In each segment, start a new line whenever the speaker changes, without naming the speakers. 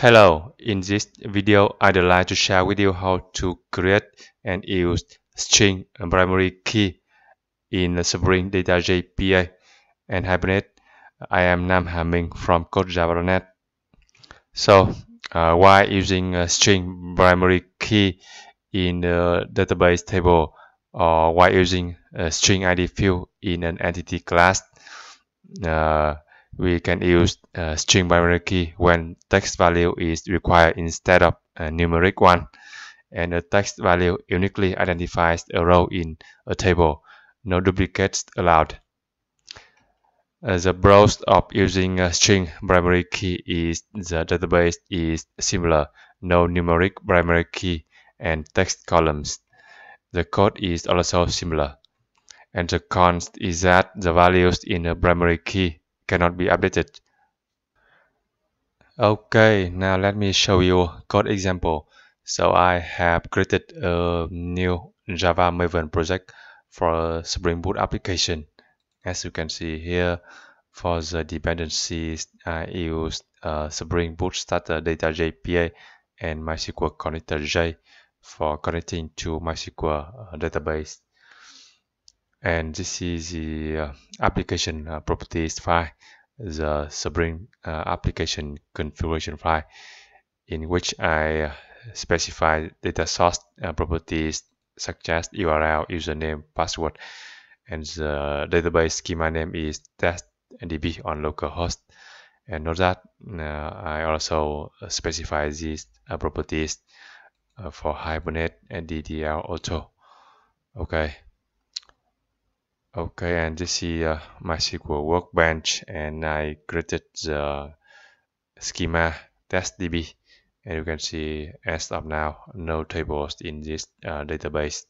Hello, in this video I'd like to share with you how to create and use string primary key in Spring Data JPA and Hibernate. I am Nam Hà Minh from CodeJava.net. So, uh, why using a string primary key in the database table or why using a string ID field in an entity class? Uh, we can use a string primary key when text value is required instead of a numeric one. And a text value uniquely identifies a row in a table. No duplicates allowed. Uh, the pros of using a string primary key is the database is similar. No numeric primary key and text columns. The code is also similar. And the cons is that the values in a primary key cannot be updated. Okay, now let me show you code example. So I have created a new Java Maven project for Spring Boot application. As you can see here, for the dependencies, I used uh, Spring Boot Starter Data JPA and MySQL Connector J for connecting to MySQL uh, database and this is the uh, application uh, properties file the Spring uh, application configuration file in which I uh, specify data source uh, properties such as URL, username, password, and the database schema name is testdb on localhost. And note that uh, I also specify these properties for Hibernate and DDL auto. Okay. Okay, and this is uh, MySQL Workbench, and I created the schema testdb, and you can see as of now no tables in this uh, database.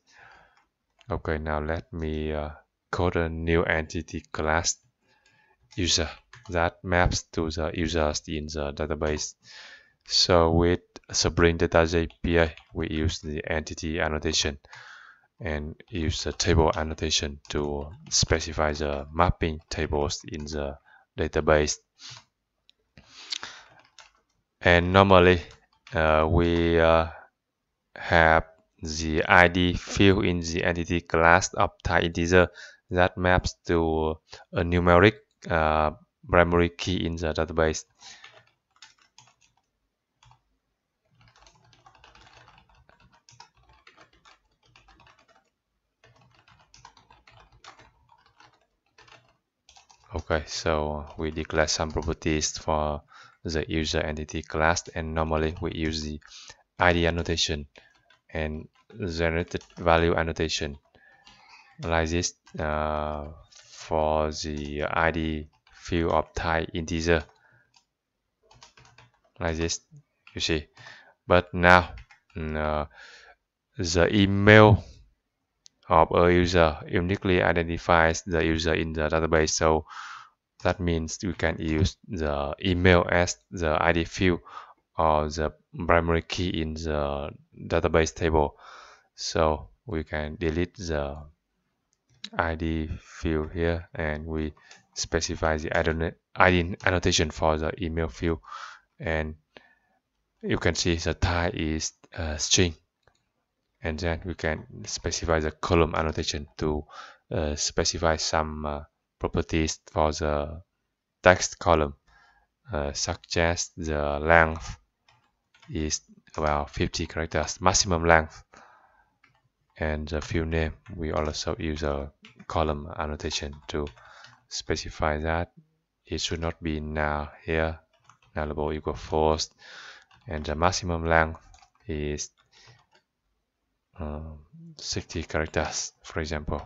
Okay, now let me uh, code a new entity class user that maps to the users in the database. So with Spring Data JPA, we use the entity annotation and use the table annotation to specify the mapping tables in the database. And normally uh, we uh, have the ID field in the entity class of type integer that maps to a numeric uh, primary key in the database. Okay so we declare some properties for the user entity class and normally we use the id annotation and generated value annotation like this uh, for the id field of type integer. Like this you see. But now mm, uh, the email of a user uniquely identifies the user in the database. So that means you can use the email as the id field or the primary key in the database table. So we can delete the id field here and we specify the id annotation for the email field. And you can see the type is a string and then we can specify the column annotation to uh, specify some uh, properties for the text column. Uh, such as the length is about 50 characters maximum length and the field name. We also use a column annotation to specify that. It should not be now here. Nullable equal false and the maximum length is um, 60 characters for example.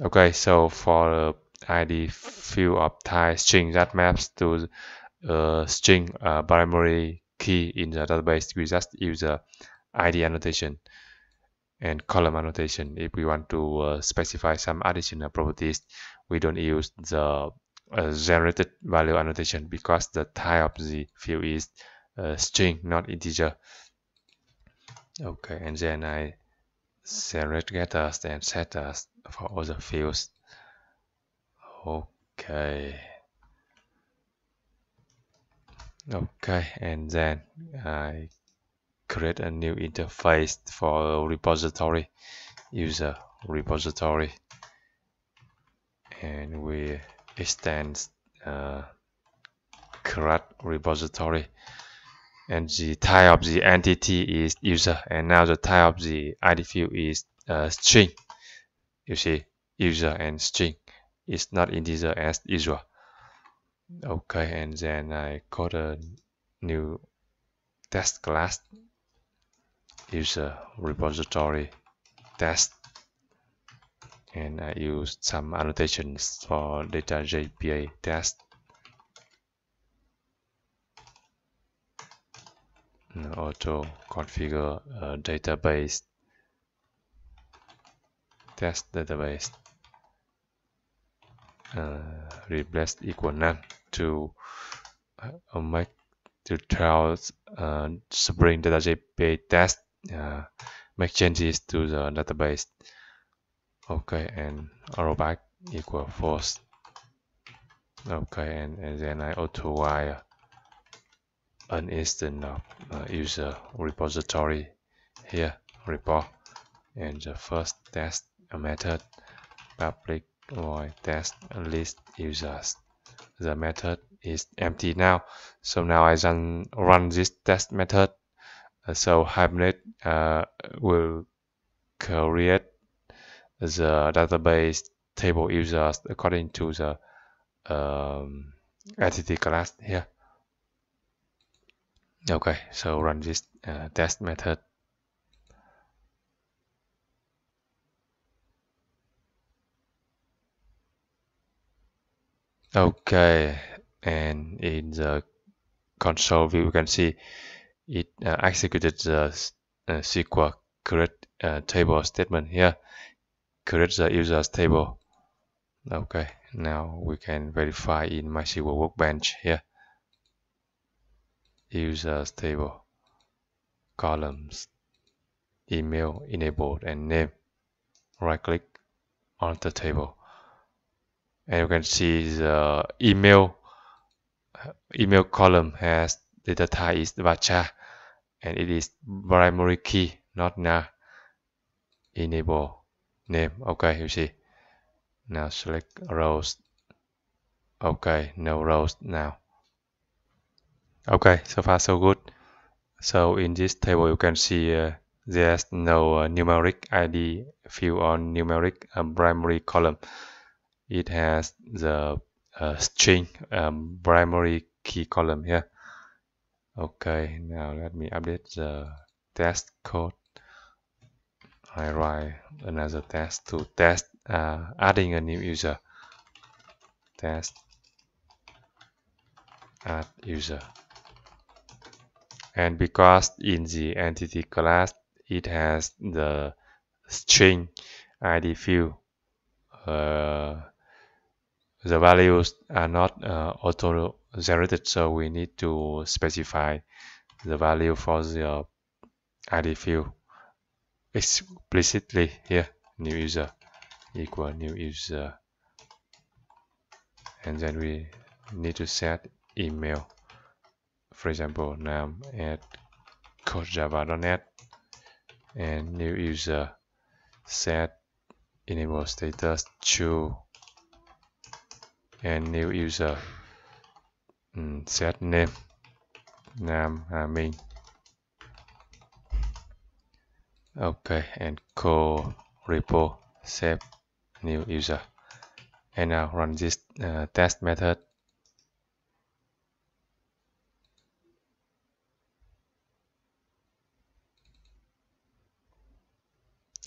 Okay so for id field of type string that maps to a string uh, primary key in the database we just use the id annotation and column annotation. If we want to uh, specify some additional properties we don't use the uh, generated value annotation because the type of the field is uh, string not integer okay and then I generate getters and setters for other fields. Okay. Okay and then I create a new interface for repository user repository. And we extend uh, repository and the type of the entity is user and now the type of the id field is uh, string. You see user and string. Is not integer as usual. Okay and then I code a new test class. User repository test. And I use some annotations for data JPA test auto configure database test database uh, replace equal none to uh, make to tell uh, Spring Data JPA test uh, make changes to the database. Okay and rollback equal false okay and, and then I auto wire an instance of uh, user repository here report. And the first test method public void test list users. The method is empty now. So now I run, run this test method. Uh, so Hibernate uh, will create the database table users according to the um, entity class here okay so run this uh, test method. Okay and in the console view you can see it uh, executed the uh, SQL create uh, table statement here. Create the users table. Okay now we can verify in MySQL Workbench here users table columns email enabled and name. Right click on the table. And you can see the email email column has data type is varchar and it is primary key not now enable name. Okay you see. Now select rows. Okay no rows now okay so far so good. So in this table you can see uh, there's no uh, numeric id field on numeric um, primary column it has the uh, string um, primary key column here. Okay now let me update the test code. I write another test to test uh, adding a new user. Test add user and because in the entity class it has the string id field uh, the values are not uh, auto generated so we need to specify the value for the id field explicitly here new user equal new user. And then we need to set email for example name at codejava.net and new user set enable status true and new user set name Nam Hà Minh okay and call repo save new user and now run this uh, test method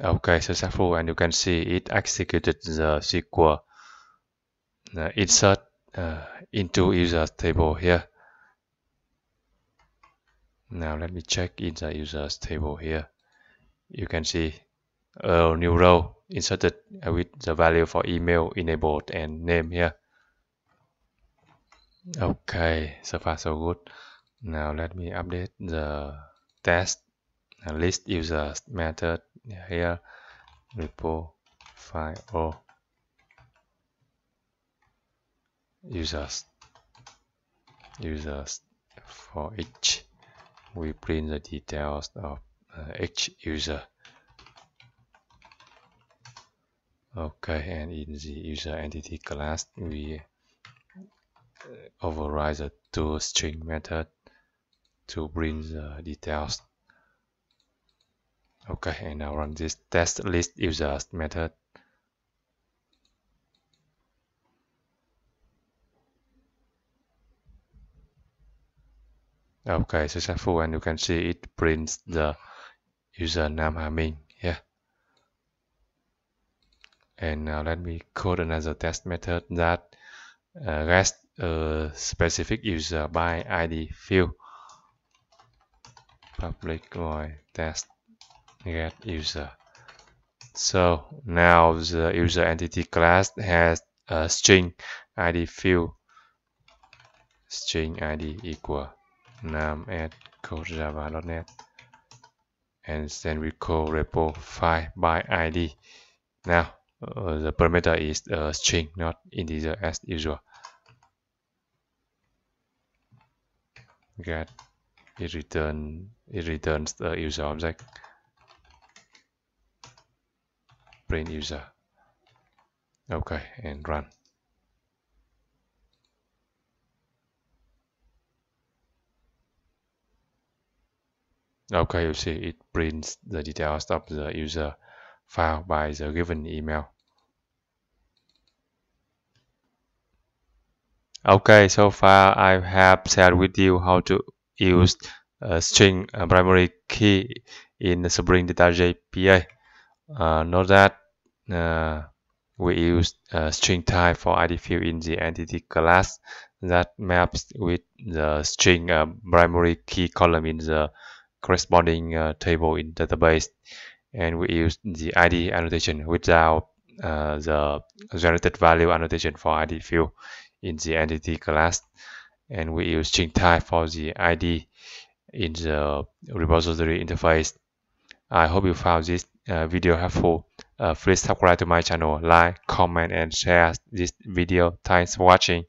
Okay, successful, and you can see it executed the SQL uh, insert uh, into users table here. Now let me check in the users table here. You can see a new row inserted with the value for email enabled and name here. Okay, so far so good. Now let me update the test list users method here repo file. Or users users for each. We print the details of uh, each user. Okay and in the user entity class we uh, override the toString method to print the details okay and now run this test list users method. Okay successful and you can see it prints the user name Hà Minh here and now let me code another test method that uh, gets a specific user by id field. Public void test get user. So now the user entity class has a string id field. String id equal name at codejava.net and then we call repo file by id now uh, the parameter is a string not integer as usual. Get it return it returns the user object print user. Okay and run. Okay you see it prints the details of the user file by the given email. Okay so far I have shared with you how to use a string primary key in the Spring Data JPA note that uh, we use a string type for id field in the entity class. That maps with the string uh, primary key column in the corresponding uh, table in database. And we use the id annotation without uh, the generated value annotation for id field in the entity class. And we use string type for the id in the repository interface. I hope you found this uh, video helpful uh, please subscribe to my channel like comment and share this video. Thanks for watching